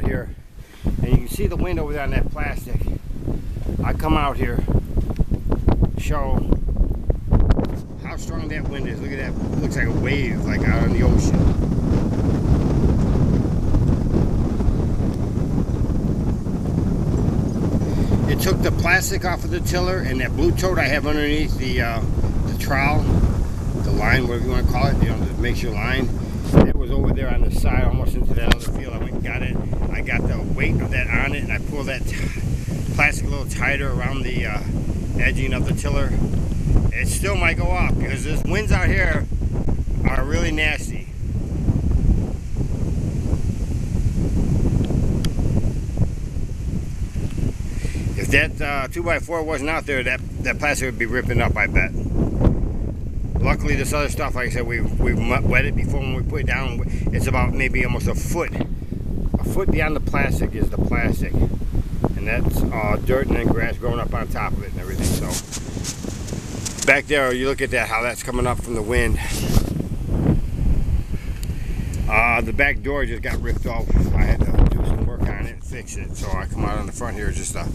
out here, and you can see the wind over there on that plastic. I come out here, show how strong that wind is. Look at that. It looks like a wave, like out on the ocean. It took the plastic off of the tiller and that blue tote I have underneath the uh, the trowel, the line, whatever you want to call it, you know, that makes your line. It was over there on the side, almost into that other field. I went and got it. I got the weight of that on it, and I pull that plastic a little tighter around the uh, edging of the tiller. It still might go off because these winds out here are really nasty. If that uh, 2x4 wasn't out there, that, that plastic would be ripping up, I bet. Luckily, this other stuff, like I said, we we wet it before when we put it down. It's about maybe almost a foot. A foot beyond the plastic is the plastic. And that's uh, dirt and then grass growing up on top of it and everything. So back there, you look at that, how that's coming up from the wind. Uh, the back door just got ripped off. I had to do some work on it and fix it. So I come out on the front here just to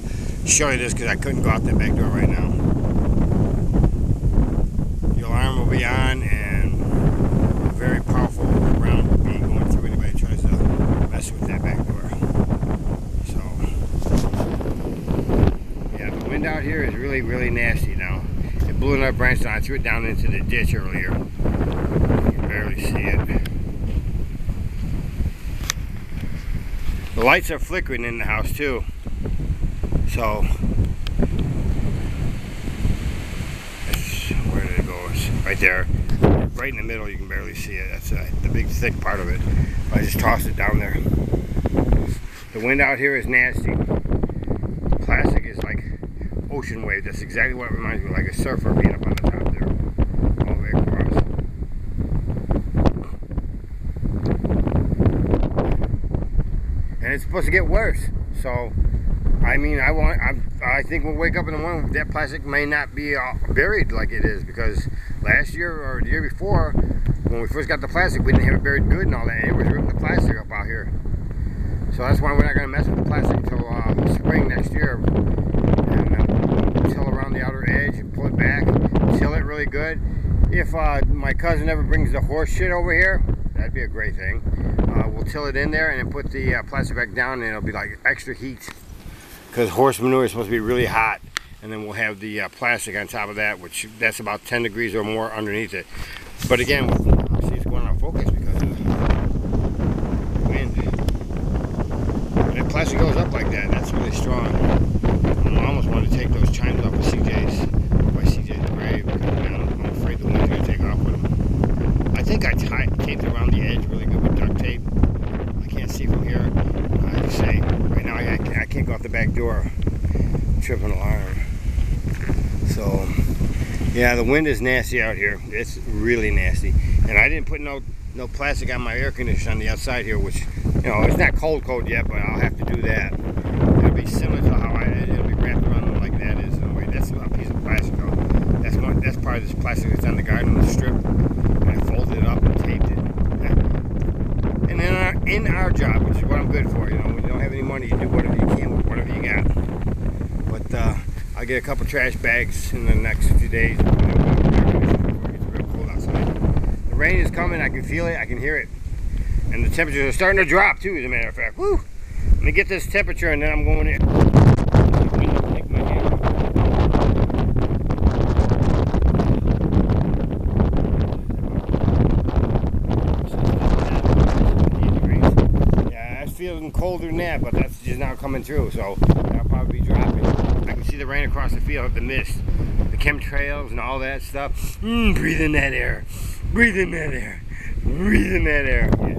show you this because I couldn't go out that back door right now. The alarm will be on and a very powerful round will be going through anybody who tries to mess with that back door. So, yeah, the wind out here is really, really nasty now. It blew another branch down. I threw it down into the ditch earlier. You can barely see it. The lights are flickering in the house too. So, where did it go? Right there. Right in the middle, you can barely see it. That's uh, the big thick part of it. I just tossed it down there. The wind out here is nasty. Plastic is like ocean wave. That's exactly what it reminds me of, like a surfer being up on the top there. All the way across. and it's supposed to get worse. So, I mean, I want, I, I think we'll wake up in the morning. That plastic may not be uh, buried like it is because last year or the year before, when we first got the plastic, we didn't have it buried good and all that. And it was ripping the plastic up out here. So that's why we're not going to mess with the plastic until uh, spring next year. And uh, till around the outer edge, pull it back, till it really good. If uh, my cousin ever brings the horse shit over here, that'd be a great thing. Uh, we'll till it in there and then put the uh, plastic back down and it'll be like extra heat. Because horse manure is supposed to be really hot and then we'll have the uh, plastic on top of that which that's about 10 degrees or more underneath it. But again see it's going out of focus because of the wind. When that plastic goes up like that that's really strong. I almost want to take those chimes off of CJ's grave I'm afraid the wind's going to take off with them I think I taped around the edge really good with duct tape. I can't see from here. I say right now I, I can't go out the back door tripping alarm so yeah the wind is nasty out here. It's really nasty. And I didn't put no no plastic on my air conditioner on the outside here which you know it's not cold cold yet but I'll have to do that. It'll be similar to how I did it'll be wrapped around like that is in a way. That's a piece of plastic though. That's that's part of this plastic that's on the garden the strip and I folded it up and taped it and in our job which is what I'm good for you know when you don't have any money you do whatever you can with whatever you got. But uh, I'll get a couple trash bags in the next few days. The rain is coming I can feel it I can hear it. And the temperatures are starting to drop too as a matter of fact. Woo! let me get this temperature and then I'm going in colder than that, but that's just now coming through, so that'll probably be dropping. I can see the rain across the field, the mist, the chemtrails and all that stuff. Mmm, breathe in that air. Breathe in that air. Breathe in that air.